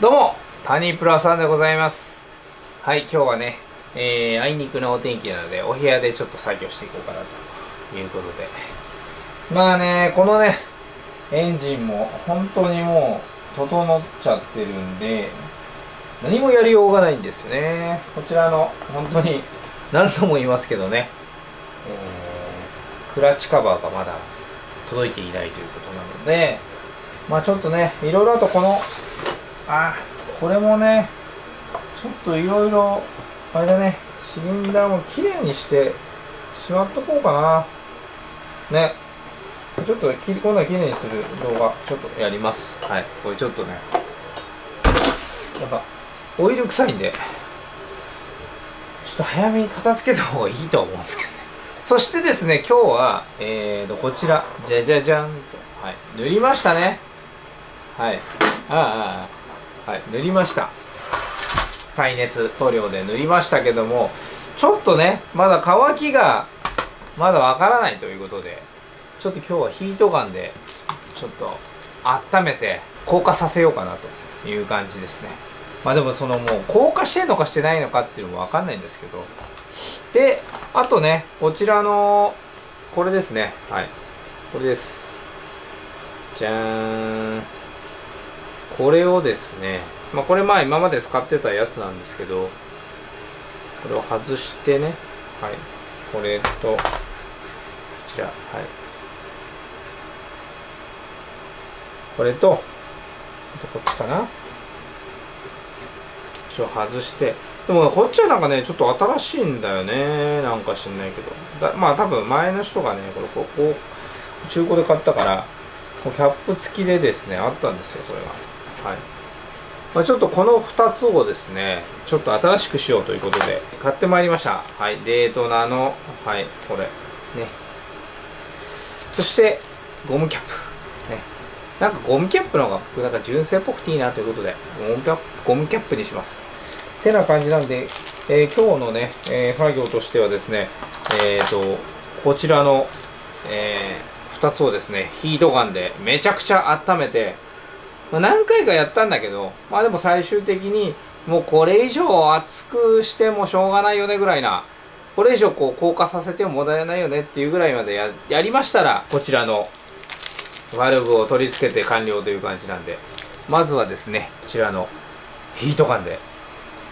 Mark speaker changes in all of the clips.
Speaker 1: どうも谷プラさんでございます。はい今日はね、えー、あいにくのお天気なのでお部屋でちょっと作業していこうかなということで。まあねこのねエンジンも本当にもう整っちゃってるんで何もやりようがないんですよね。こちらの本当に何度も言いますけどね、クラッチカバーがまだ届いていないということなのでまあちょっとねいろいろとこのあこれもねちょっといろいろあれだねシリンダーもきれいにしてしまっとこうかな。ね。ちょっとき今度はきれいにする動画ちょっとやります。はい。これちょっとねやっぱオイル臭いんでちょっと早めに片付けた方がいいと思うんですけどね。そしてですね今日はえーとこちらじゃじゃじゃんと。はい。塗りましたね。はい。ああああはい塗りました。耐熱塗料で塗りましたけどもちょっとねまだ乾きがまだわからないということでちょっと今日はヒートガンでちょっと温めて硬化させようかなという感じですね。まあでもそのもう硬化してんのかしてないのかっていうのもわかんないんですけど。であとねこちらのこれですね。はい。これです。じゃーん。これをですね、まあ、これまあ今まで使ってたやつなんですけどこれを外してねはいこれとこちらはい。これとあとこっちかな？一応外して。でもこっちはなんかねちょっと新しいんだよねなんか知んないけど。だまあ多分前の人がねこれここ中古で買ったからキャップ付きでですねあったんですよこれがはい。まあ、ちょっとこの2つをですねちょっと新しくしようということで買ってまいりました。はい。デートナーのはいこれ。ね。そしてゴムキャップ。ね。なんかゴムキャップの方が僕なんか純正っぽくていいなということでゴムキャップゴムキャップにします。てな感じなんで、えー、今日のね、えー、作業としてはですねえっ、ー、とこちらの、え2つをですねヒートガンでめちゃくちゃ温めてまあ、何回かやったんだけど、まあでも最終的に、もうこれ以上熱くしてもしょうがないよねぐらいな、これ以上こう硬化させても問題ないよねっていうぐらいまでややりましたら、こちらのバルブを取り付けて完了という感じなんで、まずはですね、こちらのヒートガンで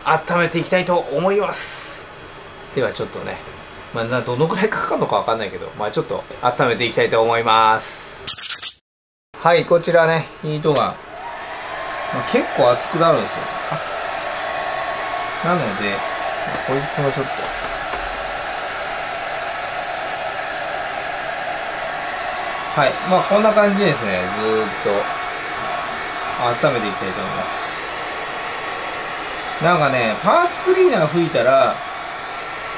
Speaker 1: 温めていきたいと思います。ではちょっとね、まあ、どのくらいかかるのかわかんないけど、まあちょっと温めていきたいと思います。はい、こちらね、ヒートガン。まあ、結構熱くなるんですよ。熱つなので、こいつもちょっと。はい。まあこんな感じですね。ずーっと。温めていきたいと思います。なんかねパーツクリーナー吹いたら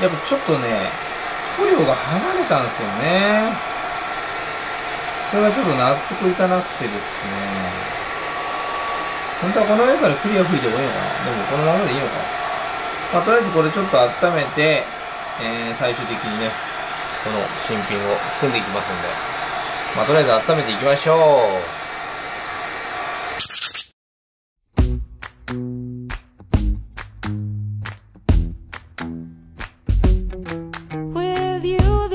Speaker 1: やっぱちょっとね塗料が離れたんですよね。それがちょっと納得いかなくてですね。本当はこの上からクリア吹いてもいいのかな。でもこのままでいいのか。まあ、とりあえずこれちょっと温めて、えー、最終的にね、この新品を組んでいきますんで、まあ、とりあえず温めていきましょう。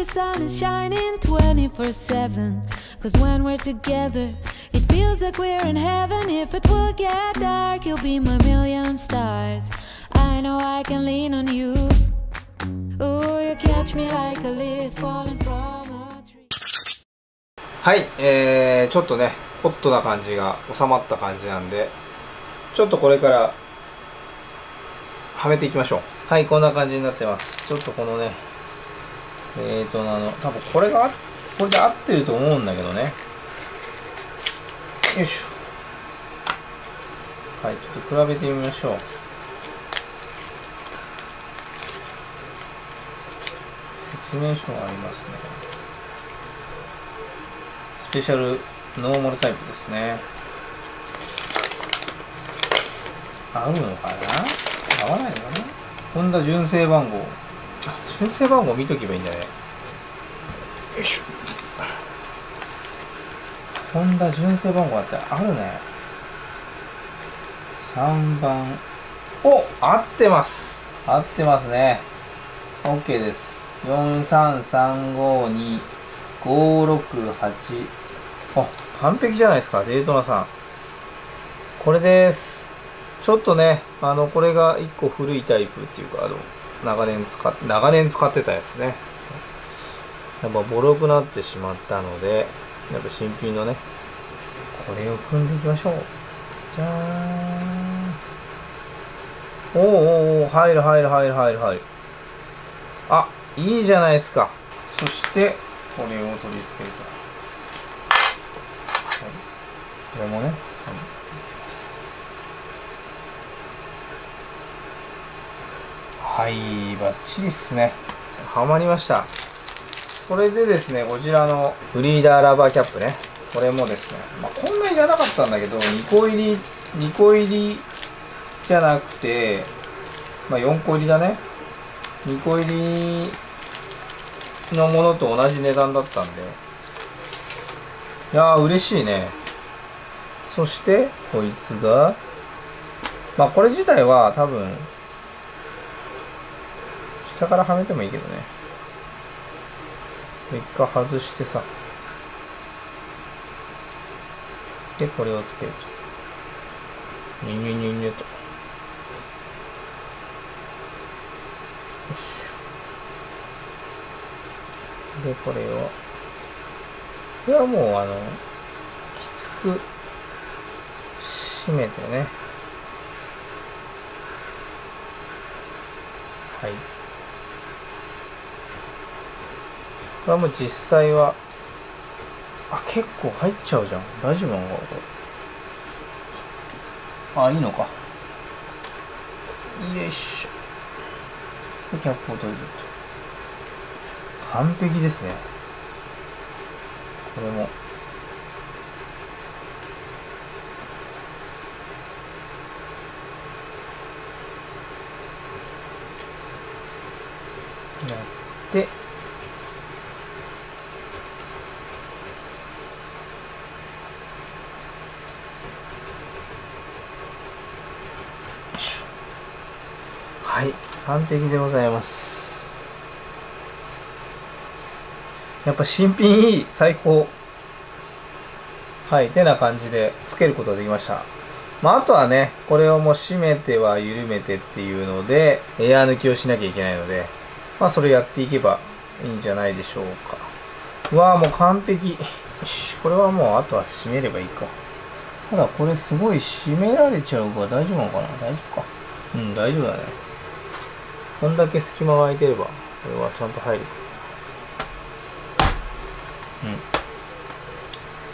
Speaker 1: sun is shining 24 7 Cause when we're together feels like we're in heaven If it will get dark You'll be my million stars I know I can lean on you Oh, you catch me like a leaf falling from a tree はい、えー、ちょっとねホットな感じが収まった感じなんでちょっとこれからはめていきましょうはいこんな感じになってますちょっとこのねえーとあの多分これがこれで合ってると思うんだけどねよいしょ。はいちょっと比べてみましょう。説明書ありますね。スペシャルノーマルタイプですね。合うのかな？合わないのかな？ホンダ純正番号。純正番号見とけばいいんだねよいしょ。ホンダ純正番号あってあるね。3番。お合ってます。合ってますね。OK です。43352 568あ完璧じゃないですかデートナさん。これです。ちょっとねあのこれが1個古いタイプっていうかあの長年使って長年使ってたやつね。やっぱボロくなってしまったのでやっぱ新品のねこれを組んでいきましょう。じゃーん。おーおお入る入る入る入る入る。あいいじゃないですか。そしてこれを取り付けると、はい、これもね、はい。はい、バッチリっすね。はまりました。それでですね、こちらのブリーダーラバーキャップね。これもですね、まあ、こんないらなかったんだけど、2個入り、2個入りじゃなくて、まあ、4個入りだね。2個入りのものと同じ値段だったんで。いやー、嬉しいね。そして、こいつが、まあ、これ自体は多分、下からはめてもいいけどね。一回外してさ。で、これをつけると。ニュニュニュニュと。よしで、これを。これはもう、あの、きつく締めてね。はい。これはもう実際はあ結構入っちゃうじゃん。大丈夫なのかこれあいいのか。よいしょ。キャップを取ると。完璧ですね。これも。やってはい完璧でございますやっぱ新品いい最高はいてな感じでつけることができましたまあ、あとはね、これをもう締めては緩めてっていうので、エアー抜きをしなきゃいけないので、まあ、それやっていけばいいんじゃないでしょうか。うわもう完璧。よし、これはもうあとは締めればいいか。ただこれすごい締められちゃうから大丈夫なのかな？大丈夫か。うん、大丈夫だね。こんだけ隙間が空いてればこれはちゃんと入る。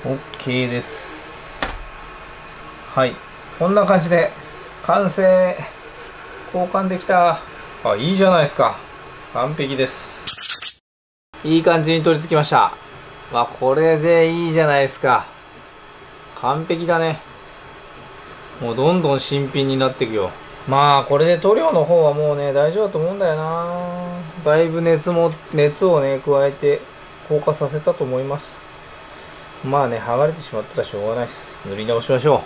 Speaker 1: うん。OK です。はい。こんな感じで完成。交換できた。あいいじゃないですか。完璧です。いい感じに取り付きました。まあこれでいいじゃないですか。完璧だね。もうどんどん新品になっていくよまあこれで塗料の方はもうね大丈夫だと思うんだよな。だいぶ熱も熱をね加えて硬化させたと思います。まあね剥がれてしまったらしょうがないです。塗り直しましょ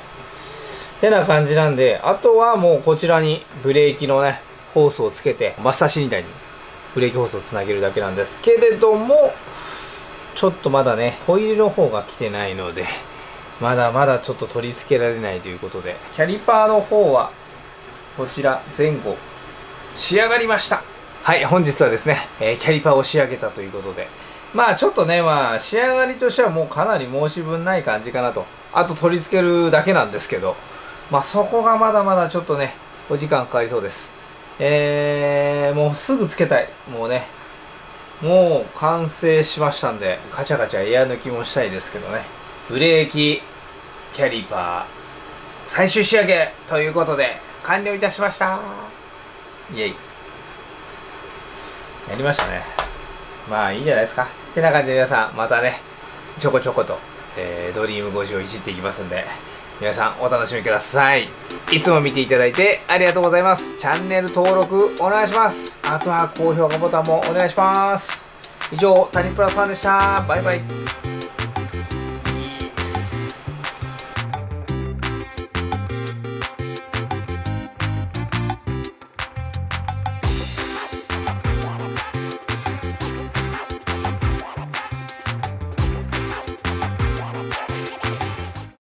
Speaker 1: う。てな感じなんであとはもうこちらにブレーキのねホースをつけてマスターシリンダーにブレーキホースをつなげるだけなんです。けれどもちょっとまだねホイールの方が来てないのでまだまだちょっと取り付けられないということでキャリパーの方はこちら前後。仕上がりました。はい本日はですね、えー、キャリパーを仕上げたということで。まあちょっとねまあ仕上がりとしてはもうかなり申し分ない感じかなと。あと取り付けるだけなんですけど。まあそこがまだまだちょっとねお時間かかりそうです。えー、もうすぐつけたい。もうねもう完成しましたんでカチャカチャエア抜きもしたいですけどね。ブレーキキャリパー最終仕上げということで。完了いたしました。イェイ。やりましたね。まあいいんじゃないですか。ってな感じで皆さんまたねちょこちょこと、えー、ドリーム50をいじっていきますんで皆さんお楽しみください。いつも見ていただいてありがとうございます。チャンネル登録お願いします。あとは高評価ボタンもお願いします。以上谷プラスファンでした。バイバイ。